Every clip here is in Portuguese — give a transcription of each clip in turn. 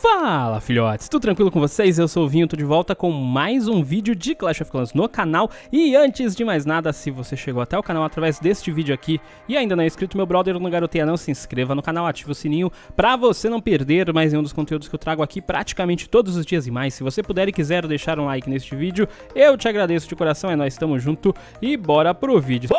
Fala filhotes, tudo tranquilo com vocês? Eu sou o Vinho, tô de volta com mais um vídeo de Clash of Clans no canal. E antes de mais nada, se você chegou até o canal através deste vídeo aqui E ainda não é inscrito, meu brother, não garoteia não, se inscreva no canal, ative o sininho Pra você não perder mais nenhum dos conteúdos que eu trago aqui praticamente todos os dias e mais. Se você puder e quiser deixar um like neste vídeo, eu te agradeço de coração, é nós estamos junto E bora pro vídeo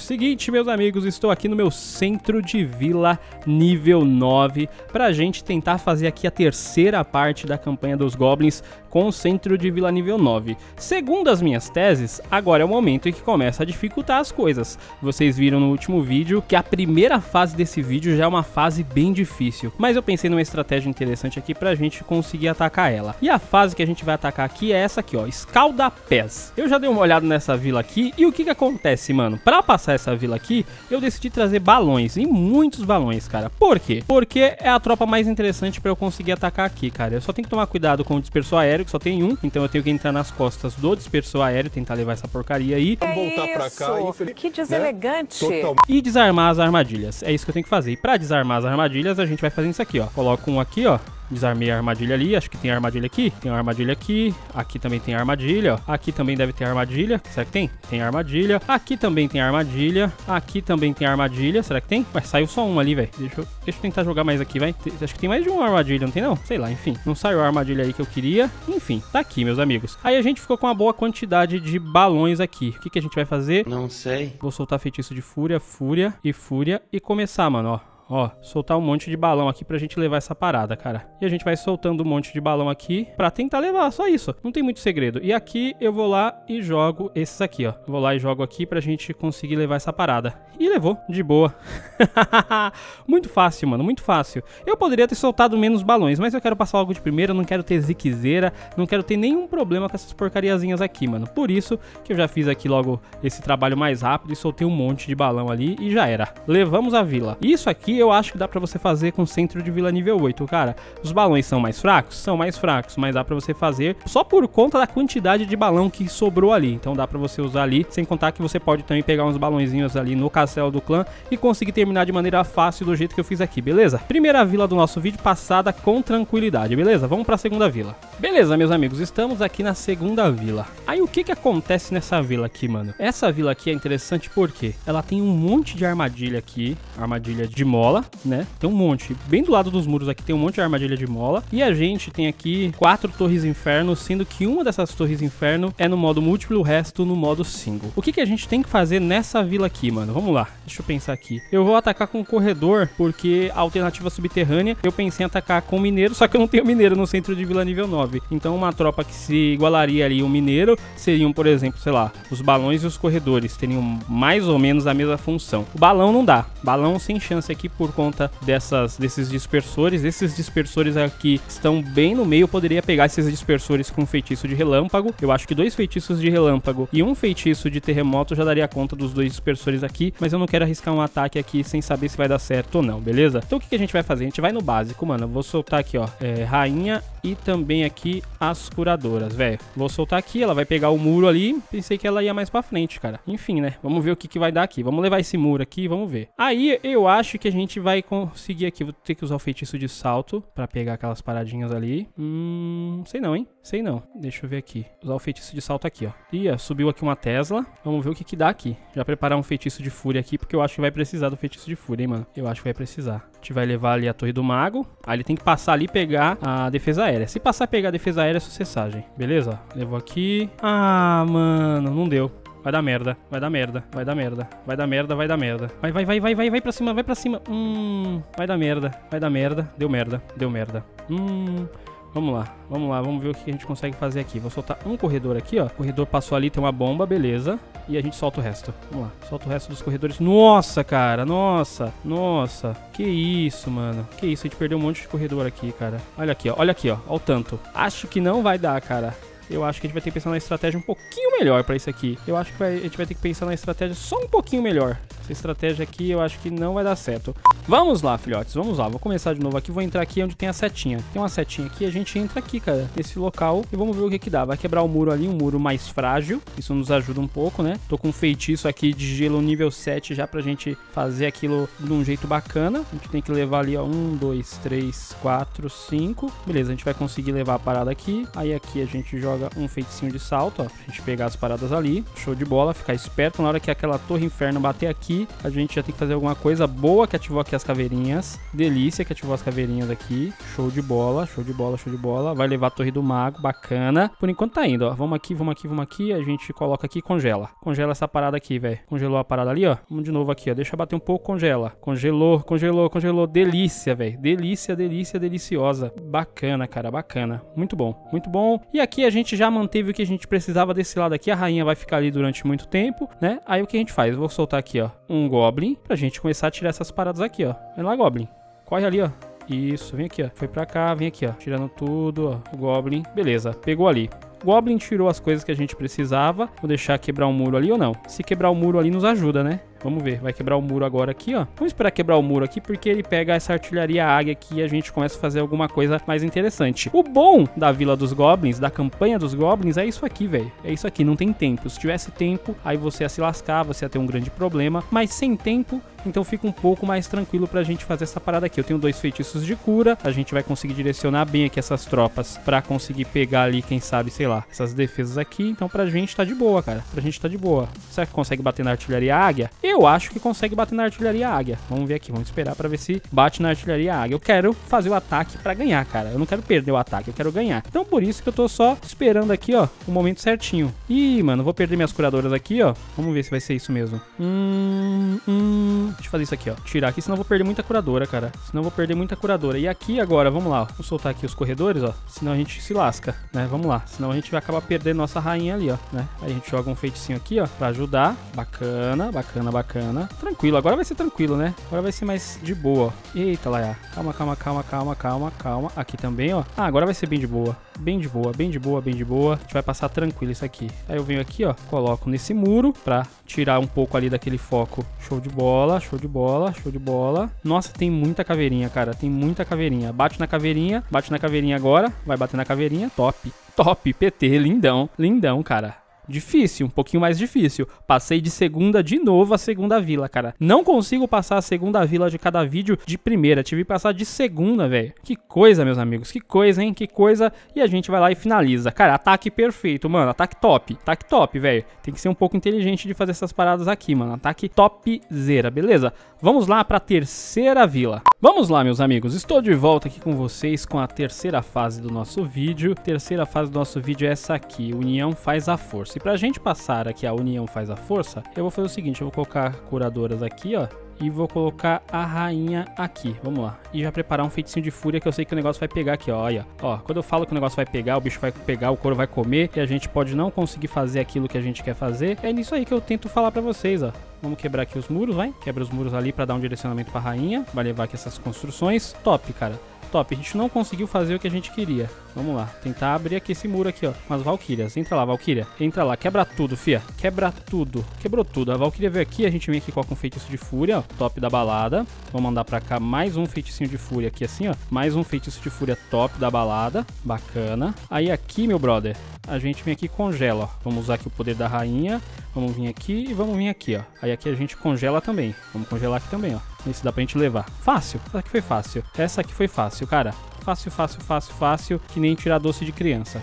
Seguinte, meus amigos, estou aqui no meu centro de vila nível 9 pra gente tentar fazer aqui a terceira parte da campanha dos Goblins com o centro de vila nível 9. Segundo as minhas teses, agora é o momento em que começa a dificultar as coisas. Vocês viram no último vídeo que a primeira fase desse vídeo já é uma fase bem difícil, mas eu pensei numa estratégia interessante aqui pra gente conseguir atacar ela. E a fase que a gente vai atacar aqui é essa aqui, ó, Escalda Pés. Eu já dei uma olhada nessa vila aqui e o que que acontece, mano? Pra passar essa vila aqui, eu decidi trazer balões, e muitos balões, cara. Por quê? Porque é a tropa mais interessante pra eu conseguir atacar aqui, cara. Eu só tenho que tomar cuidado com o dispersor aéreo, que só tem um, então eu tenho que entrar nas costas do dispersor aéreo, tentar levar essa porcaria aí. Vamos voltar pra cá, infeliz... Que deselegante. Né? Total... E desarmar as armadilhas. É isso que eu tenho que fazer. E pra desarmar as armadilhas, a gente vai fazer isso aqui, ó. Coloca um aqui, ó. Desarmei a armadilha ali, acho que tem armadilha aqui. Tem uma armadilha aqui. Aqui também tem armadilha, ó. Aqui também deve ter armadilha. Será que tem? Tem armadilha. Aqui também tem armadilha. Aqui também tem armadilha. Será que tem? Mas saiu só um ali, velho. Deixa eu, deixa eu tentar jogar mais aqui, vai. Acho que tem mais de uma armadilha, não tem não? Sei lá, enfim. Não saiu a armadilha aí que eu queria. Enfim, tá aqui, meus amigos. Aí a gente ficou com uma boa quantidade de balões aqui. O que, que a gente vai fazer? Não sei. Vou soltar feitiço de fúria, fúria e fúria. E começar, mano, ó. Ó, soltar um monte de balão aqui pra gente levar essa parada, cara. E a gente vai soltando um monte de balão aqui pra tentar levar, só isso. Não tem muito segredo. E aqui eu vou lá e jogo esses aqui, ó. Vou lá e jogo aqui pra gente conseguir levar essa parada. E levou, de boa. muito fácil, mano, muito fácil. Eu poderia ter soltado menos balões, mas eu quero passar logo de primeira, não quero ter ziquezeira, não quero ter nenhum problema com essas porcariazinhas aqui, mano. Por isso que eu já fiz aqui logo esse trabalho mais rápido e soltei um monte de balão ali e já era. Levamos a vila. Isso aqui eu acho que dá pra você fazer com centro de vila nível 8, cara. Os balões são mais fracos? São mais fracos, mas dá pra você fazer só por conta da quantidade de balão que sobrou ali. Então dá pra você usar ali, sem contar que você pode também pegar uns balãozinhos ali no castelo do clã e conseguir terminar de maneira fácil do jeito que eu fiz aqui, beleza? Primeira vila do nosso vídeo passada com tranquilidade, beleza? Vamos pra segunda vila. Beleza, meus amigos, estamos aqui na segunda vila. Aí o que que acontece nessa vila aqui, mano? Essa vila aqui é interessante porque ela tem um monte de armadilha aqui, armadilha de mola, mola, né? Tem um monte. Bem do lado dos muros aqui tem um monte de armadilha de mola. E a gente tem aqui quatro torres inferno, sendo que uma dessas torres inferno é no modo múltiplo e o resto no modo single. O que, que a gente tem que fazer nessa vila aqui, mano? Vamos lá, deixa eu pensar aqui. Eu vou atacar com o corredor, porque a alternativa subterrânea eu pensei em atacar com mineiro, só que eu não tenho mineiro no centro de vila nível 9. Então uma tropa que se igualaria ali o mineiro seriam, por exemplo, sei lá, os balões e os corredores teriam mais ou menos a mesma função. O balão não dá. Balão sem chance aqui por conta dessas, desses dispersores. Esses dispersores aqui estão bem no meio. Eu poderia pegar esses dispersores com feitiço de relâmpago. Eu acho que dois feitiços de relâmpago e um feitiço de terremoto já daria conta dos dois dispersores aqui. Mas eu não quero arriscar um ataque aqui sem saber se vai dar certo ou não, beleza? Então o que, que a gente vai fazer? A gente vai no básico, mano. Eu vou soltar aqui, ó, é, rainha e também aqui as curadoras, velho. Vou soltar aqui, ela vai pegar o muro ali. Pensei que ela ia mais pra frente, cara. Enfim, né? Vamos ver o que, que vai dar aqui. Vamos levar esse muro aqui, vamos ver. Aí eu acho que a gente gente vai conseguir aqui. Vou ter que usar o feitiço de salto pra pegar aquelas paradinhas ali. Hum, sei não, hein? Sei não. Deixa eu ver aqui. Usar o feitiço de salto aqui, ó. Ih, subiu aqui uma Tesla. Vamos ver o que que dá aqui. Já preparar um feitiço de fúria aqui, porque eu acho que vai precisar do feitiço de fúria, hein, mano? Eu acho que vai precisar. A gente vai levar ali a torre do mago. Aí ele tem que passar ali e pegar a defesa aérea. Se passar a pegar a defesa aérea, é sucessagem. Beleza? Levou aqui. Ah, mano, não deu. Vai dar merda, vai dar merda, vai dar merda, vai dar merda, vai dar merda. Vai, vai, vai, vai, vai, vai pra cima, vai pra cima. Hum, vai dar merda, vai dar merda. Deu merda, deu merda. Hum, Vamos lá, vamos lá, vamos ver o que a gente consegue fazer aqui. Vou soltar um corredor aqui, ó. O corredor passou ali, tem uma bomba, beleza. E a gente solta o resto. Vamos lá, solta o resto dos corredores. Nossa, cara, nossa, nossa. Que isso, mano. Que isso, a gente perdeu um monte de corredor aqui, cara. Olha aqui, ó, olha aqui, ó, olha o tanto. Acho que não vai dar, cara eu acho que a gente vai ter que pensar na estratégia um pouquinho melhor para isso aqui. Eu acho que a gente vai ter que pensar na estratégia só um pouquinho melhor. Essa estratégia aqui eu acho que não vai dar certo. Vamos lá, filhotes, vamos lá. Vou começar de novo aqui, vou entrar aqui onde tem a setinha. Tem uma setinha aqui, a gente entra aqui, cara, nesse local e vamos ver o que que dá. Vai quebrar o muro ali, um muro mais frágil. Isso nos ajuda um pouco, né? Tô com um feitiço aqui de gelo nível 7 já pra gente fazer aquilo de um jeito bacana. A gente tem que levar ali, ó, 1, 2, 3, 4, 5. Beleza, a gente vai conseguir levar a parada aqui. Aí aqui a gente joga um feiticinho de salto, ó, pra gente pegar as paradas ali. Show de bola, ficar esperto na hora que aquela torre inferno bater aqui, a gente já tem que fazer alguma coisa boa que ativou aqui as caveirinhas. Delícia que ativou as caveirinhas aqui. Show de bola, show de bola, show de bola. Vai levar a torre do mago, bacana. Por enquanto tá indo, ó. Vamos aqui, vamos aqui, vamos aqui. A gente coloca aqui e congela. Congela essa parada aqui, velho. Congelou a parada ali, ó. Vamos de novo aqui, ó. Deixa bater um pouco, congela. Congelou, congelou, congelou. Delícia, velho. Delícia, delícia, deliciosa. Bacana, cara, bacana. Muito bom, muito bom. E aqui a gente já manteve o que a gente precisava desse lado aqui. A rainha vai ficar ali durante muito tempo, né? Aí o que a gente faz? Eu vou soltar aqui, ó, um Goblin pra gente começar a tirar essas paradas aqui, ó. Vem lá, Goblin. Corre ali, ó. Isso, vem aqui, ó. Foi pra cá, vem aqui, ó. Tirando tudo, ó. O Goblin. Beleza, pegou ali. Goblin tirou as coisas que a gente precisava. Vou deixar quebrar o um muro ali ou não. Se quebrar o muro ali, nos ajuda, né? Vamos ver, vai quebrar o muro agora aqui, ó. Vamos esperar quebrar o muro aqui, porque ele pega essa artilharia águia aqui e a gente começa a fazer alguma coisa mais interessante. O bom da Vila dos Goblins, da campanha dos Goblins, é isso aqui, velho. É isso aqui, não tem tempo. Se tivesse tempo, aí você ia se lascar, você ia ter um grande problema. Mas sem tempo, então fica um pouco mais tranquilo pra gente fazer essa parada aqui. Eu tenho dois feitiços de cura, a gente vai conseguir direcionar bem aqui essas tropas pra conseguir pegar ali, quem sabe, sei lá, essas defesas aqui. Então pra gente tá de boa, cara. Pra gente tá de boa. Será que consegue bater na artilharia águia? Eu acho que consegue bater na artilharia águia. Vamos ver aqui, vamos esperar pra ver se bate na artilharia águia. Eu quero fazer o ataque pra ganhar, cara. Eu não quero perder o ataque, eu quero ganhar. Então por isso que eu tô só esperando aqui, ó, o momento certinho. Ih, mano, vou perder minhas curadoras aqui, ó. Vamos ver se vai ser isso mesmo. Hum, hum... Deixa eu fazer isso aqui, ó. Tirar aqui, senão eu vou perder muita curadora, cara. Senão eu vou perder muita curadora. E aqui agora, vamos lá, ó. Vou soltar aqui os corredores, ó. Senão a gente se lasca, né? Vamos lá. Senão a gente vai acabar perdendo nossa rainha ali, ó, né? Aí a gente joga um feiticinho aqui, ó, pra ajudar. Bacana, bacana, bacana. Tranquilo, agora vai ser tranquilo, né? Agora vai ser mais de boa. Eita, Laia. Calma, calma, calma, calma, calma, calma. Aqui também, ó. Ah, agora vai ser bem de boa. Bem de boa, bem de boa, bem de boa. A gente vai passar tranquilo isso aqui. Aí eu venho aqui, ó, coloco nesse muro pra tirar um pouco ali daquele foco. Show de bola, show de bola, show de bola. Nossa, tem muita caveirinha, cara. Tem muita caveirinha. Bate na caveirinha, bate na caveirinha agora. Vai bater na caveirinha, top. Top, PT, lindão, lindão, cara. Difícil, um pouquinho mais difícil. Passei de segunda de novo a segunda vila, cara. Não consigo passar a segunda vila de cada vídeo de primeira. Tive que passar de segunda, velho. Que coisa, meus amigos. Que coisa, hein? Que coisa. E a gente vai lá e finaliza. Cara, ataque perfeito, mano. Ataque top. Ataque top, velho. Tem que ser um pouco inteligente de fazer essas paradas aqui, mano. Ataque topzera, beleza? Vamos lá pra terceira vila. Vamos lá, meus amigos. Estou de volta aqui com vocês com a terceira fase do nosso vídeo. Terceira fase do nosso vídeo é essa aqui. União faz a força. E pra gente passar aqui a união faz a força, eu vou fazer o seguinte, eu vou colocar curadoras aqui, ó, e vou colocar a rainha aqui. Vamos lá. E já preparar um feiticinho de fúria que eu sei que o negócio vai pegar aqui, ó. Olha, ó. Quando eu falo que o negócio vai pegar, o bicho vai pegar, o couro vai comer e a gente pode não conseguir fazer aquilo que a gente quer fazer. É nisso aí que eu tento falar pra vocês, ó. Vamos quebrar aqui os muros, vai. Quebra os muros ali pra dar um direcionamento pra rainha. Vai levar aqui essas construções. Top, cara. Top, a gente não conseguiu fazer o que a gente queria. Vamos lá, tentar abrir aqui esse muro aqui, ó. Umas Valkyrias. Entra lá, Valkyria. Entra lá, quebra tudo, fia. Quebra tudo. Quebrou tudo. A Valkyria veio aqui, a gente vem aqui com um feitiço de fúria, ó. Top da balada. Vou mandar pra cá mais um feiticinho de fúria aqui, assim, ó. Mais um feitiço de fúria top da balada. Bacana. Aí aqui, meu brother, a gente vem aqui e congela, ó. Vamos usar aqui o poder da rainha. Vamos vir aqui e vamos vir aqui, ó. Aí aqui a gente congela também. Vamos congelar aqui também, ó. Esse dá pra gente levar. Fácil. Essa aqui foi fácil. Essa aqui foi fácil, cara. Fácil, fácil, fácil, fácil. Que nem tirar doce de criança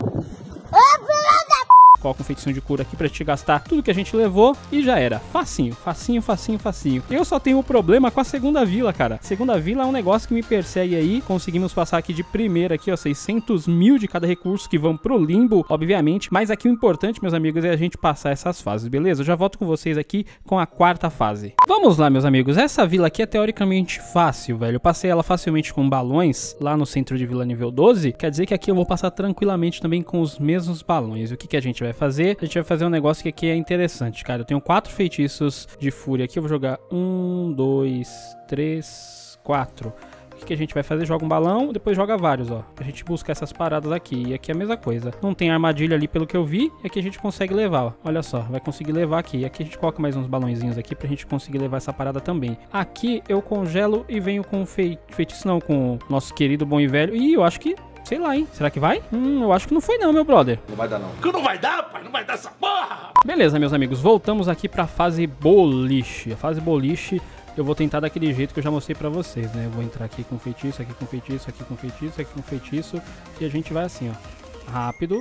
um feitiço de cura aqui pra gente gastar tudo que a gente levou e já era. Facinho, facinho, facinho, facinho. Eu só tenho um problema com a segunda vila, cara. Segunda vila é um negócio que me persegue aí. Conseguimos passar aqui de primeira aqui, ó, 600 mil de cada recurso que vão pro limbo, obviamente. Mas aqui o importante, meus amigos, é a gente passar essas fases, beleza? Eu já volto com vocês aqui com a quarta fase. Vamos lá, meus amigos. Essa vila aqui é teoricamente fácil, velho. Eu passei ela facilmente com balões lá no centro de vila nível 12. Quer dizer que aqui eu vou passar tranquilamente também com os mesmos balões. O que, que a gente vai fazer, a gente vai fazer um negócio que aqui é interessante, cara. Eu tenho quatro feitiços de fúria aqui. Eu vou jogar um, dois, três, quatro. O que a gente vai fazer? Joga um balão, depois joga vários, ó. A gente busca essas paradas aqui. E aqui é a mesma coisa. Não tem armadilha ali pelo que eu vi. E aqui a gente consegue levar, ó. Olha só, vai conseguir levar aqui. E aqui a gente coloca mais uns balãozinhos aqui pra gente conseguir levar essa parada também. Aqui eu congelo e venho com fei feitiço, não, com nosso querido bom e velho. E eu acho que Sei lá, hein? Será que vai? Hum, eu acho que não foi não, meu brother. Não vai dar não. Que não vai dar, pai? Não vai dar essa porra! Beleza, meus amigos. Voltamos aqui pra fase boliche. A fase boliche eu vou tentar daquele jeito que eu já mostrei pra vocês, né? Eu vou entrar aqui com feitiço, aqui com feitiço, aqui com feitiço, aqui com feitiço. E a gente vai assim, ó. Rápido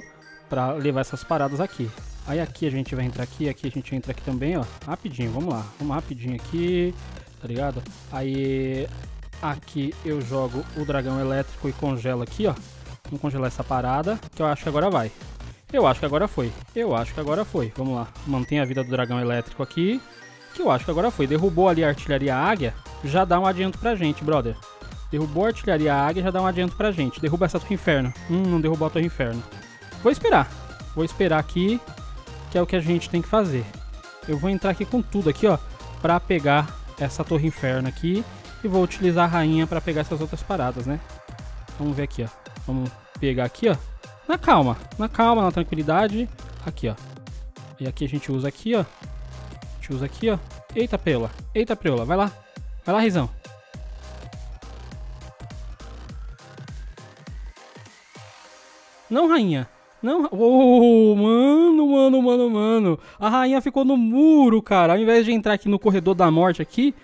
pra levar essas paradas aqui. Aí aqui a gente vai entrar aqui, aqui a gente entra aqui também, ó. Rapidinho, vamos lá. Vamos rapidinho aqui, tá ligado? Aí aqui eu jogo o dragão elétrico e congelo aqui, ó. Vamos congelar essa parada, que eu acho que agora vai. Eu acho que agora foi. Eu acho que agora foi. Vamos lá. Mantém a vida do dragão elétrico aqui. Que eu acho que agora foi. Derrubou ali a artilharia águia. Já dá um adianto pra gente, brother. Derrubou a artilharia águia, já dá um adianto pra gente. Derruba essa torre inferno. Hum, não derrubou a torre inferno. Vou esperar. Vou esperar aqui, que é o que a gente tem que fazer. Eu vou entrar aqui com tudo aqui, ó. Pra pegar essa torre inferno aqui. E vou utilizar a rainha pra pegar essas outras paradas, né? Vamos ver aqui, ó. Vamos pegar aqui, ó. Na calma, na calma, na tranquilidade. Aqui, ó. E aqui a gente usa aqui, ó. A gente usa aqui, ó. Eita, preula. Eita, preula. Vai lá. Vai lá, Rizão. Não, rainha. Não. Oh, mano, mano, mano, mano. A rainha ficou no muro, cara. Ao invés de entrar aqui no corredor da morte aqui,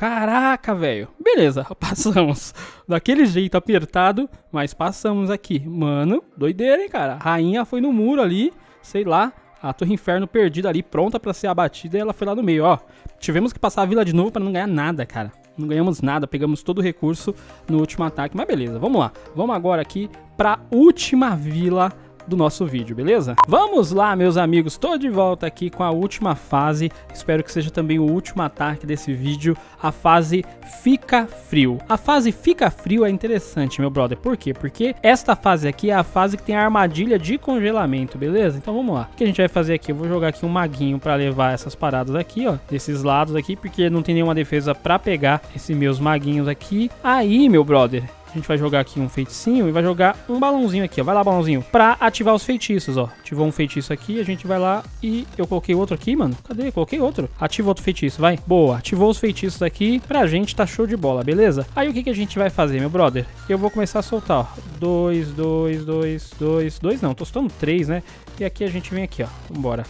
Caraca, velho. Beleza, passamos. Daquele jeito apertado, mas passamos aqui. Mano, doideira, hein, cara. A rainha foi no muro ali, sei lá. A Torre Inferno perdida ali, pronta para ser abatida, e ela foi lá no meio, ó. Tivemos que passar a vila de novo para não ganhar nada, cara. Não ganhamos nada, pegamos todo o recurso no último ataque, mas beleza, vamos lá. Vamos agora aqui pra última vila do nosso vídeo, beleza? Vamos lá, meus amigos, estou de volta aqui com a última fase, espero que seja também o último ataque desse vídeo, a fase Fica Frio. A fase Fica Frio é interessante, meu brother, por quê? Porque esta fase aqui é a fase que tem a armadilha de congelamento, beleza? Então vamos lá. O que a gente vai fazer aqui? Eu vou jogar aqui um maguinho para levar essas paradas aqui, ó, desses lados aqui, porque não tem nenhuma defesa para pegar esses meus maguinhos aqui. Aí, meu brother, a gente vai jogar aqui um feiticinho e vai jogar um balãozinho aqui, ó. Vai lá, balãozinho. Pra ativar os feitiços, ó. Ativou um feitiço aqui, a gente vai lá e... Eu coloquei outro aqui, mano. Cadê? Eu coloquei outro. Ativa outro feitiço, vai. Boa. Ativou os feitiços aqui. Pra gente tá show de bola, beleza? Aí o que, que a gente vai fazer, meu brother? Eu vou começar a soltar, ó. Dois, dois, dois, dois... Dois não, tô soltando três, né? E aqui a gente vem aqui, ó. Vambora.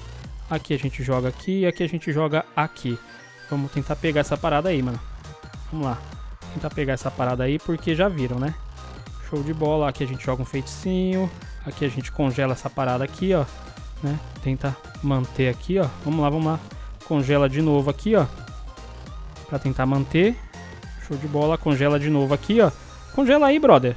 Aqui a gente joga aqui aqui a gente joga aqui. Vamos tentar pegar essa parada aí, mano. Vamos lá tentar pegar essa parada aí, porque já viram, né? Show de bola. Aqui a gente joga um feiticinho. Aqui a gente congela essa parada aqui, ó. Né? Tenta manter aqui, ó. Vamos lá, vamos lá. Congela de novo aqui, ó. Pra tentar manter. Show de bola. Congela de novo aqui, ó. Congela aí, brother.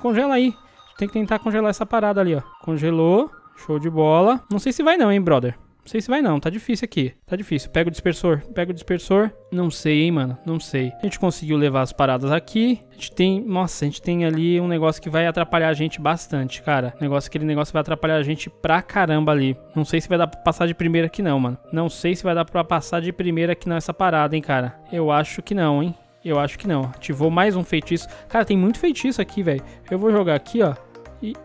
Congela aí. Tem que tentar congelar essa parada ali, ó. Congelou. Show de bola. Não sei se vai não, hein, brother. Não sei se vai não, tá difícil aqui. Tá difícil. Pega o dispersor, pega o dispersor. Não sei, hein, mano. Não sei. A gente conseguiu levar as paradas aqui. A gente tem. Nossa, a gente tem ali um negócio que vai atrapalhar a gente bastante, cara. Negócio, aquele negócio vai atrapalhar a gente pra caramba ali. Não sei se vai dar pra passar de primeira aqui, não, mano. Não sei se vai dar pra passar de primeira aqui nessa parada, hein, cara. Eu acho que não, hein. Eu acho que não. Ativou mais um feitiço. Cara, tem muito feitiço aqui, velho. Eu vou jogar aqui, ó.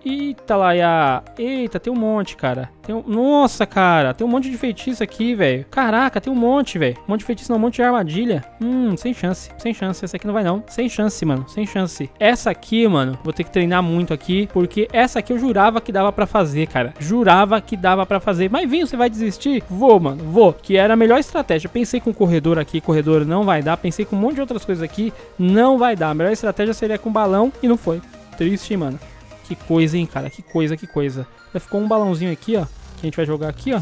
Eita lá, e a... Eita, tem um monte, cara. Tem um... Nossa, cara, tem um monte de feitiço aqui, velho. Caraca, tem um monte, velho. Um monte de feitiço, não, um monte de armadilha. Hum, sem chance, sem chance. Essa aqui não vai, não. Sem chance, mano, sem chance. Essa aqui, mano, vou ter que treinar muito aqui, porque essa aqui eu jurava que dava pra fazer, cara. Jurava que dava pra fazer. Mas vem, você vai desistir? Vou, mano, vou. Que era a melhor estratégia. Pensei com corredor aqui, corredor não vai dar. Pensei com um monte de outras coisas aqui, não vai dar. A melhor estratégia seria com balão e não foi. Triste, mano. Que coisa, hein, cara. Que coisa, que coisa. Já ficou um balãozinho aqui, ó. Que a gente vai jogar aqui, ó.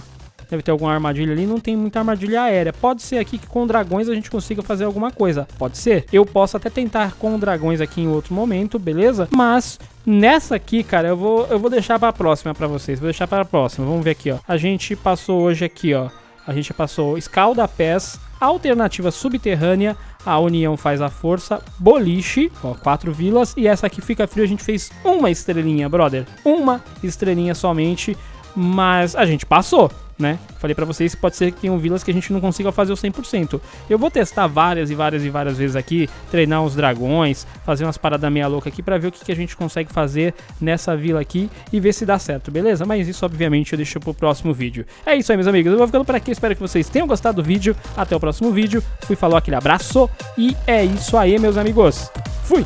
Deve ter alguma armadilha ali. Não tem muita armadilha aérea. Pode ser aqui que com dragões a gente consiga fazer alguma coisa. Pode ser. Eu posso até tentar com dragões aqui em outro momento, beleza? Mas nessa aqui, cara, eu vou, eu vou deixar pra próxima pra vocês. Vou deixar pra próxima. Vamos ver aqui, ó. A gente passou hoje aqui, ó. A gente passou Escalda Pés, Alternativa Subterrânea, a União faz a força, Boliche, ó, quatro vilas, e essa aqui fica frio, a gente fez uma estrelinha, brother. Uma estrelinha somente, mas a gente passou. Né? Falei pra vocês que pode ser que tenham vilas que a gente não consiga fazer o 100%. Eu vou testar várias e várias e várias vezes aqui, treinar uns dragões, fazer umas paradas meia louca aqui pra ver o que, que a gente consegue fazer nessa vila aqui e ver se dá certo, beleza? Mas isso, obviamente, eu deixo pro próximo vídeo. É isso aí, meus amigos. Eu vou ficando por aqui. Espero que vocês tenham gostado do vídeo. Até o próximo vídeo. Fui, falou, aquele abraço. E é isso aí, meus amigos. Fui!